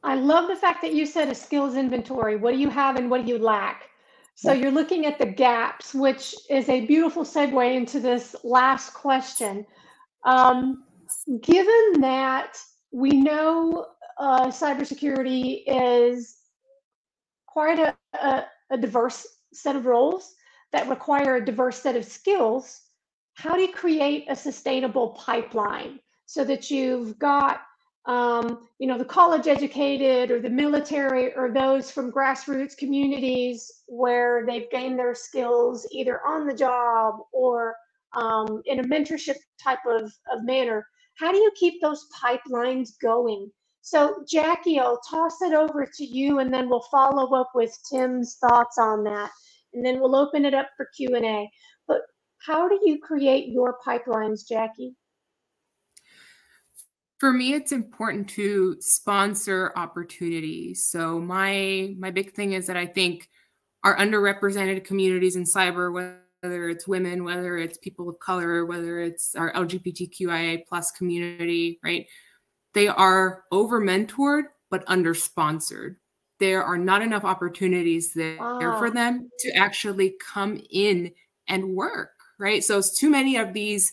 I love the fact that you said a skills inventory. What do you have and what do you lack? So you're looking at the gaps, which is a beautiful segue into this last question. Um, given that we know uh, cybersecurity is quite a, a, a diverse set of roles that require a diverse set of skills. How do you create a sustainable pipeline so that you've got um, you know, the college educated or the military or those from grassroots communities where they've gained their skills either on the job or um, in a mentorship type of, of manner. How do you keep those pipelines going so, Jackie, I'll toss it over to you, and then we'll follow up with Tim's thoughts on that, and then we'll open it up for Q and A. But how do you create your pipelines, Jackie? For me, it's important to sponsor opportunities. So my my big thing is that I think our underrepresented communities in cyber, whether it's women, whether it's people of color, whether it's our LGBTQIA plus community, right? They are over mentored, but under sponsored. There are not enough opportunities there wow. for them to actually come in and work, right? So it's too many of these.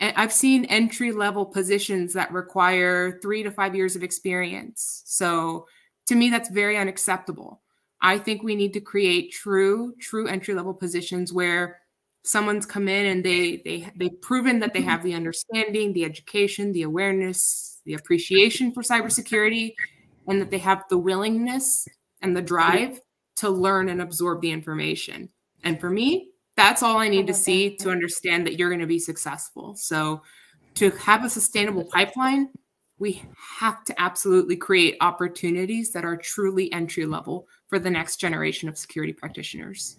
I've seen entry level positions that require three to five years of experience. So to me, that's very unacceptable. I think we need to create true, true entry level positions where someone's come in and they they they've proven that they mm-hmm. have the understanding, the education, the awareness, the appreciation for cybersecurity, and that they have the willingness and the drive to learn and absorb the information. And for me, that's all I need to see to understand that you're going to be successful. So, to have a sustainable pipeline, we have to absolutely create opportunities that are truly entry level for the next generation of security practitioners.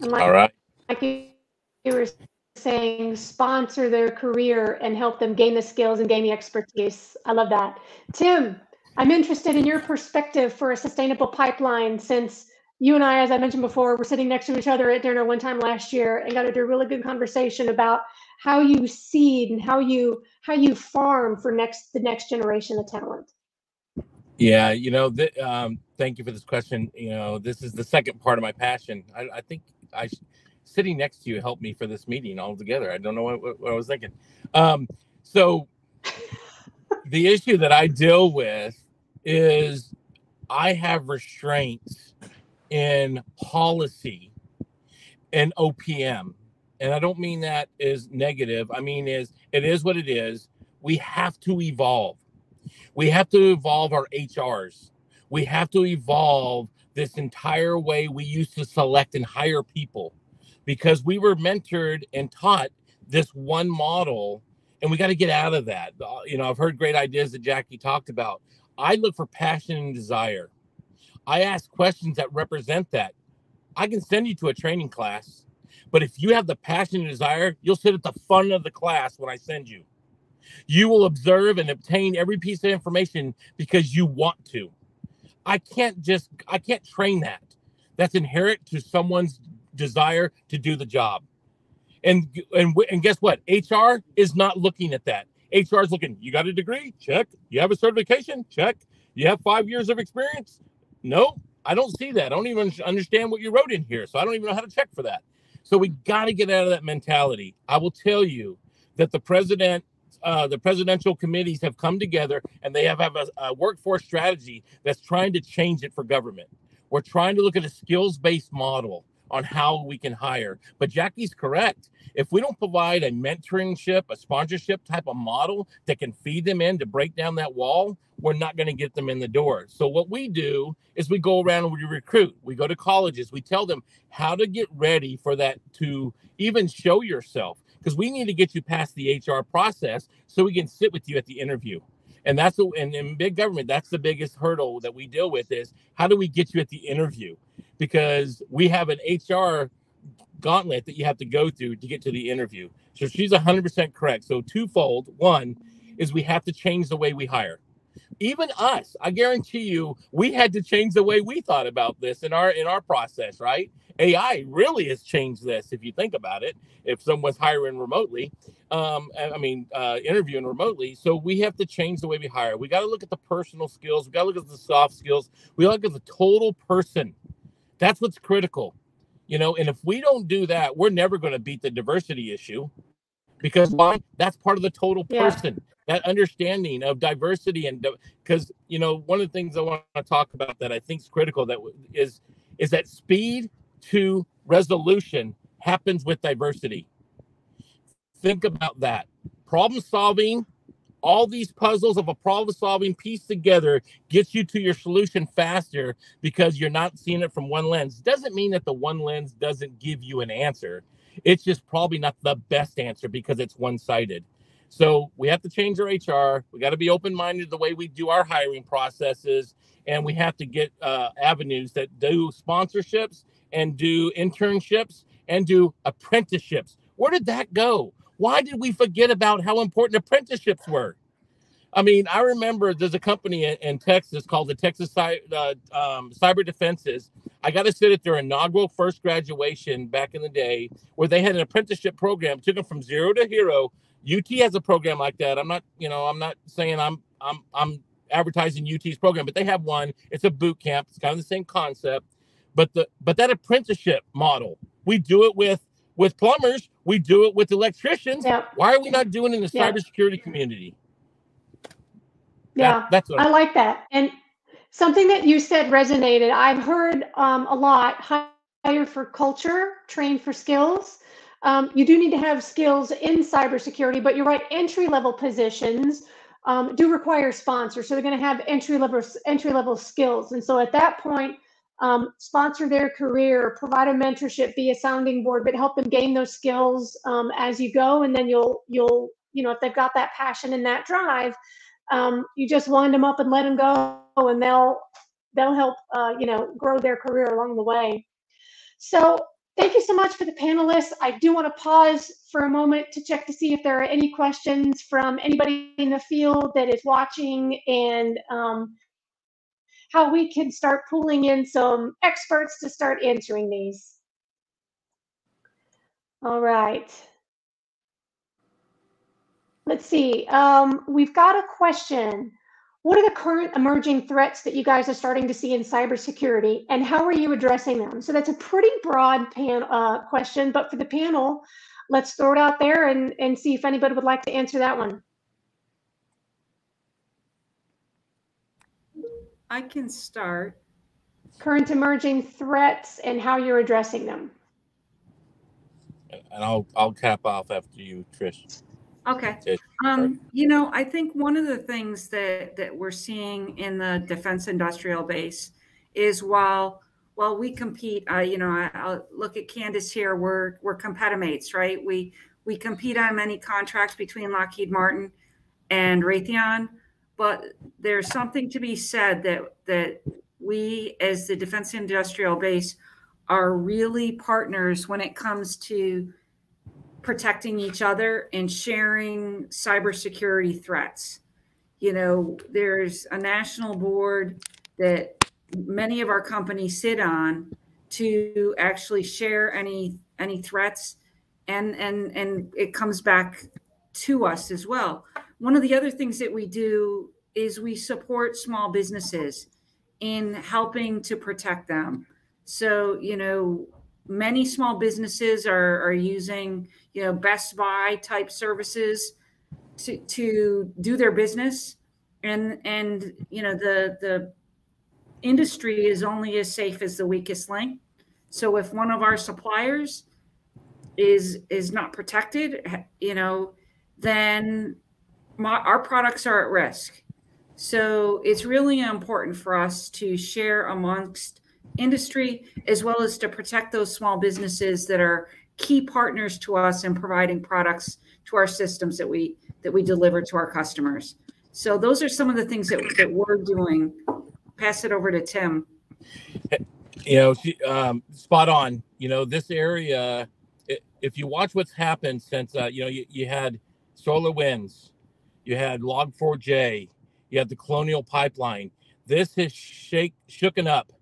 Like, All right. Like you were saying, sponsor their career and help them gain the skills and gain the expertise. I love that. Tim, I'm interested in your perspective for a sustainable pipeline since you and I, as I mentioned before, were sitting next to each other at dinner one time last year and got into a really good conversation about how you seed and how you how you farm for next the next generation of talent. Yeah, you know, th- um, thank you for this question. You know, this is the second part of my passion. I, I think I sitting next to you helped me for this meeting altogether. I don't know what, what, what I was thinking. Um, so [LAUGHS] the issue that I deal with is I have restraints in policy and OPM. And I don't mean that is negative. I mean is it is what it is. We have to evolve. We have to evolve our HRs. We have to evolve this entire way we used to select and hire people because we were mentored and taught this one model and we got to get out of that. You know, I've heard great ideas that Jackie talked about. I look for passion and desire. I ask questions that represent that. I can send you to a training class, but if you have the passion and desire, you'll sit at the front of the class when I send you. You will observe and obtain every piece of information because you want to. I can't just I can't train that. That's inherent to someone's desire to do the job. And and and guess what? HR is not looking at that. HR is looking, you got a degree? Check. You have a certification? Check. You have 5 years of experience? No, I don't see that. I don't even understand what you wrote in here. So I don't even know how to check for that. So we got to get out of that mentality. I will tell you that the president, uh, the presidential committees have come together and they have, have a, a workforce strategy that's trying to change it for government. We're trying to look at a skills based model on how we can hire. But Jackie's correct. If we don't provide a mentorship, a sponsorship type of model that can feed them in to break down that wall, we're not going to get them in the door. So what we do is we go around and we recruit. We go to colleges. We tell them how to get ready for that to even show yourself because we need to get you past the HR process so we can sit with you at the interview. And that's the, and in big government, that's the biggest hurdle that we deal with is how do we get you at the interview? Because we have an HR gauntlet that you have to go through to get to the interview. So she's 100% correct. So twofold. One is we have to change the way we hire. Even us, I guarantee you, we had to change the way we thought about this in our in our process, right? AI really has changed this if you think about it. If someone's hiring remotely, um, I mean, uh, interviewing remotely, so we have to change the way we hire. We got to look at the personal skills. We got to look at the soft skills. We look at the total person. That's what's critical, you know. And if we don't do that, we're never going to beat the diversity issue, because why? That's part of the total person. Yeah. That understanding of diversity and because you know one of the things I want to talk about that I think is critical that is is that speed to resolution happens with diversity. Think about that. Problem solving, all these puzzles of a problem solving piece together gets you to your solution faster because you're not seeing it from one lens. Doesn't mean that the one lens doesn't give you an answer. It's just probably not the best answer because it's one sided. So we have to change our HR. We got to be open minded the way we do our hiring processes. And we have to get uh, avenues that do sponsorships and do internships and do apprenticeships. Where did that go? Why did we forget about how important apprenticeships were? I mean, I remember there's a company in, in Texas called the Texas uh, um, Cyber Defenses. I got to sit at their inaugural first graduation back in the day where they had an apprenticeship program, took them from zero to hero. UT has a program like that. I'm not, you know, I'm not saying I'm I'm I'm advertising UT's program, but they have one. It's a boot camp. It's kind of the same concept. But the but that apprenticeship model, we do it with with plumbers, we do it with electricians. Yeah. Why are we not doing it in the yeah. cybersecurity community? Yeah, that, that's I like that. And something that you said resonated. I've heard um, a lot hire for culture, train for skills. Um, you do need to have skills in cybersecurity, but you're right. Entry level positions um, do require sponsors, so they're going to have entry level entry level skills. And so at that point, um, sponsor their career, provide a mentorship, be a sounding board, but help them gain those skills um, as you go, and then you'll you'll you know, if they've got that passion and that drive, um, you just wind them up and let them go, and they'll they'll help uh, you know grow their career along the way. So thank you so much for the panelists. I do want to pause for a moment to check to see if there are any questions from anybody in the field that is watching and um, how we can start pulling in some experts to start answering these. All right. Let's see. Um, we've got a question. What are the current emerging threats that you guys are starting to see in cybersecurity, and how are you addressing them? So that's a pretty broad pan, uh, question, but for the panel, let's throw it out there and, and see if anybody would like to answer that one. I can start. Current emerging threats and how you're addressing them. And I'll I'll cap off after you, Trish. Okay. Um, you know, I think one of the things that that we're seeing in the defense industrial base is while while we compete, uh, you know, I, will look at Candace here. We're we're competimates, right? We we compete on many contracts between Lockheed Martin and Raytheon, but there's something to be said that that we, as the defense industrial base, are really partners when it comes to protecting each other and sharing cybersecurity threats. You know, there's a national board that many of our companies sit on to actually share any any threats and and and it comes back to us as well. One of the other things that we do is we support small businesses in helping to protect them. So, you know, many small businesses are, are using you know best buy type services to, to do their business and and you know the the industry is only as safe as the weakest link so if one of our suppliers is is not protected you know then my, our products are at risk so it's really important for us to share amongst industry as well as to protect those small businesses that are key partners to us in providing products to our systems that we that we deliver to our customers. So those are some of the things that, that we're doing. Pass it over to Tim. You know, um, spot on. You know, this area, if you watch what's happened since, uh, you know, you, you had SolarWinds, you had Log4j, you had the Colonial Pipeline. This has shake, shooken up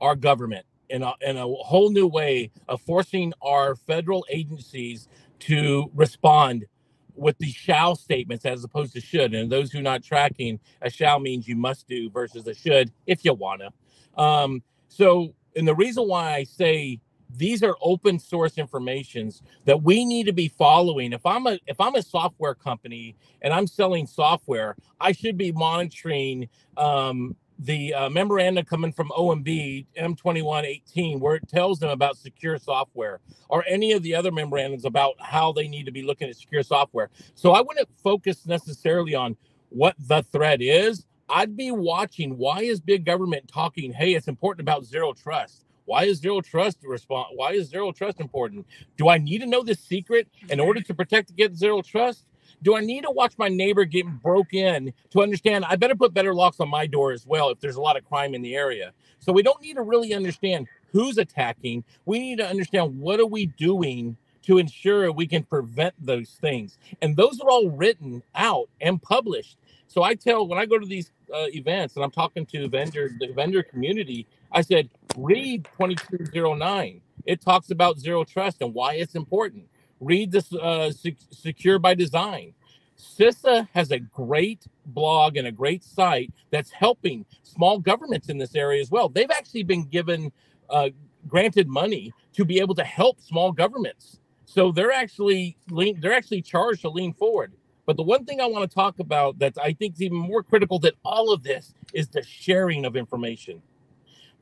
our government in a, in a whole new way of forcing our federal agencies to respond with the shall statements as opposed to should. And those who are not tracking, a shall means you must do versus a should if you wanna. Um, so, and the reason why I say these are open source informations that we need to be following. If I'm a if I'm a software company and I'm selling software, I should be monitoring um, the uh, memorandum coming from OMB M2118, where it tells them about secure software, or any of the other memorandums about how they need to be looking at secure software. So I wouldn't focus necessarily on what the threat is. I'd be watching why is big government talking, hey, it's important about zero trust. Why is zero trust respond? Why is zero trust important? Do I need to know the secret in order mm-hmm. to protect against zero trust? do I need to watch my neighbor get broke in to understand I better put better locks on my door as well if there's a lot of crime in the area? So we don't need to really understand who's attacking. We need to understand what are we doing to ensure we can prevent those things. And those are all written out and published. So I tell when I go to these uh, events and I'm talking to vendor the vendor community, I said read 2209. It talks about zero trust and why it's important read this uh, secure by design CISA has a great blog and a great site that's helping small governments in this area as well. They've actually been given uh, granted money to be able to help small governments. So they're actually lean, they're actually charged to lean forward. But the one thing I want to talk about that I think is even more critical than all of this is the sharing of information.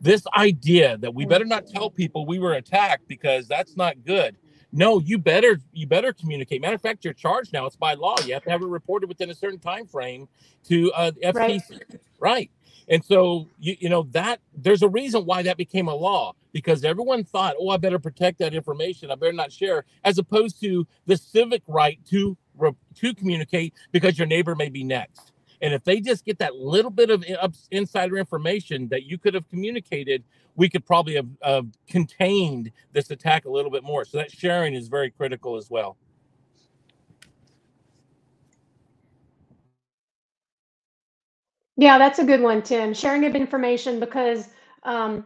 This idea that we better not tell people we were attacked because that's not good. No you better you better communicate. Matter of fact you're charged now. It's by law. You have to have it reported within a certain time frame to uh FTC right. right. And so you you know that there's a reason why that became a law because everyone thought oh i better protect that information. I better not share as opposed to the civic right to to communicate because your neighbor may be next. And if they just get that little bit of insider information that you could have communicated, we could probably have uh, contained this attack a little bit more. So that sharing is very critical as well. Yeah, that's a good one, Tim. Sharing of information because um,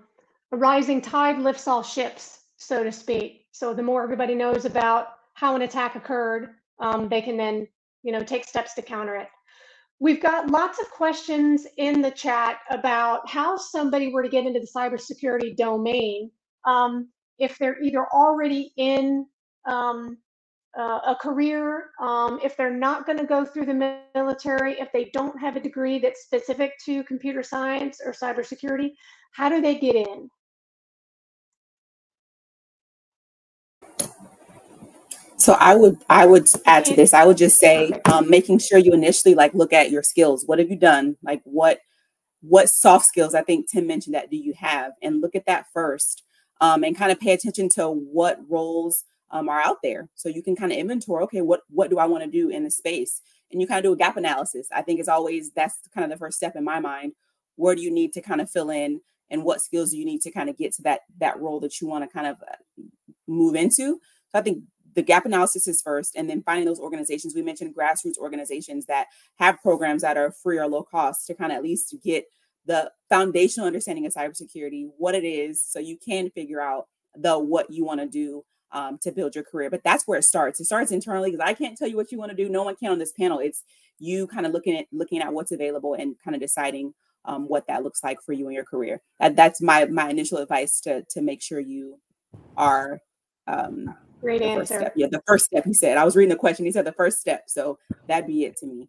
a rising tide lifts all ships, so to speak. So the more everybody knows about how an attack occurred, um, they can then, you know, take steps to counter it. We've got lots of questions in the chat about how somebody were to get into the cybersecurity domain um, if they're either already in um, uh, a career, um, if they're not going to go through the military, if they don't have a degree that's specific to computer science or cybersecurity, how do they get in? So I would I would add to this. I would just say um, making sure you initially like look at your skills. What have you done? Like what what soft skills? I think Tim mentioned that. Do you have? And look at that first, um, and kind of pay attention to what roles um, are out there. So you can kind of inventory. Okay, what what do I want to do in the space? And you kind of do a gap analysis. I think it's always that's kind of the first step in my mind. Where do you need to kind of fill in, and what skills do you need to kind of get to that that role that you want to kind of uh, move into? So I think the gap analysis is first, and then finding those organizations. We mentioned grassroots organizations that have programs that are free or low cost to kind of at least get the foundational understanding of cybersecurity, what it is, so you can figure out the what you want to do um, to build your career. But that's where it starts. It starts internally because I can't tell you what you want to do. No one can on this panel. It's you kind of looking at looking at what's available and kind of deciding um, what that looks like for you in your career. That, that's my my initial advice to to make sure you are um, Great answer. Step. Yeah, the first step he said. I was reading the question. He said the first step. So that'd be it to me.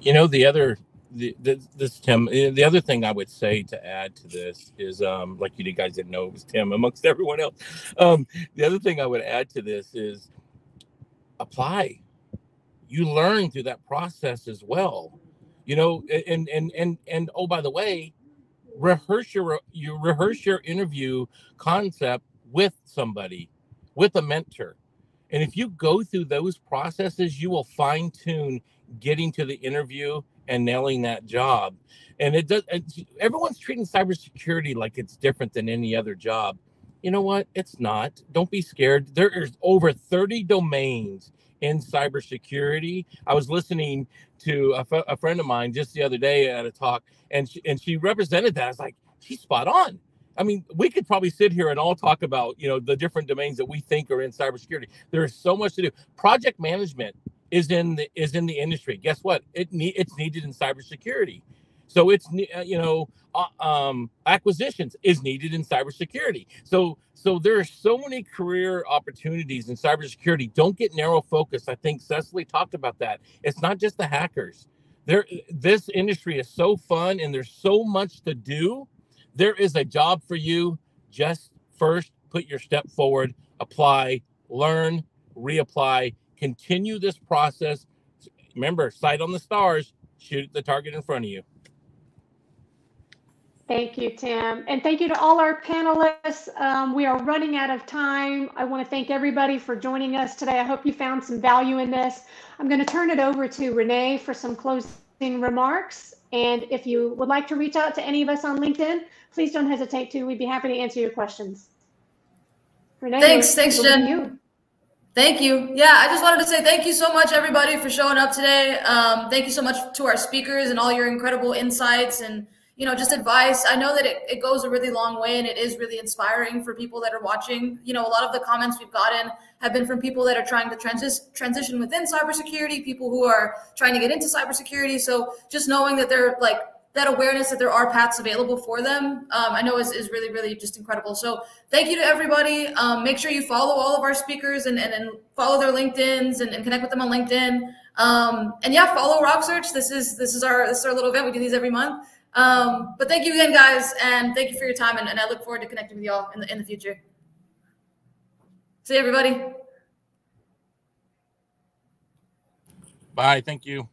You know, the other the, the, this Tim. Eh, the other thing I would say to add to this is, um, like you did guys didn't know it was Tim amongst [LAUGHS] everyone else. Um, the other thing I would add to this is apply. You learn through that process as well. You know, and and and and oh, by the way, rehearse your you rehearse your interview concept with somebody with a mentor. And if you go through those processes, you will fine tune getting to the interview and nailing that job. And it does, everyone's treating cybersecurity like it's different than any other job. You know what? It's not. Don't be scared. There is over 30 domains in cybersecurity. I was listening to a, f- a friend of mine just the other day at a talk, and she, and she represented that. I was like, she's spot on I mean, we could probably sit here and all talk about, you know, the different domains that we think are in cybersecurity. There is so much to do. Project management is in the is in the industry. Guess what? It it's needed in cybersecurity. So it's uh, you know uh, um, acquisitions is needed in cybersecurity. So so there are so many career opportunities in cybersecurity. Don't get narrow focused. I think Cecile talked about that. It's not just the hackers. There, this industry is so fun and there's so much to do there is a job for you. Just first put your step forward, apply, learn, reapply, continue this process. Remember, sight on the stars, shoot the target in front of you. Thank you, Tim. And thank you to all our panelists. Um, we are running out of time. I want to thank everybody for joining us today. I hope you found some value in this. I'm going to turn it over to Renee for some closing remarks. And if you would like to reach out to any of us on LinkedIn, please don't hesitate to. We'd be happy to answer your questions. Renee, thanks, thanks, Jen. You. Thank you. Yeah, I just wanted to say thank you so much, everybody, for showing up today. Um, thank you so much to our speakers and all your incredible insights and you know just advice. I know that it, it goes a really long way and it is really inspiring for people that are watching. You know, a lot of the comments we've gotten have been from people that are trying to transition within cybersecurity, people who are trying to get into cybersecurity. So just knowing that they're like that awareness that there are paths available for them, um, I know is, is really, really just incredible. So thank you to everybody. Um, make sure you follow all of our speakers and, and, and follow their LinkedIn's and, and, connect with them on LinkedIn. Um, and yeah, follow ROC-Search. This is this is our this is our little event. We do these every month. Um, but thank you again, guys, and thank you for your time. And, and I look forward to connecting with y'all in the in the future. See everybody. Bye. Thank you.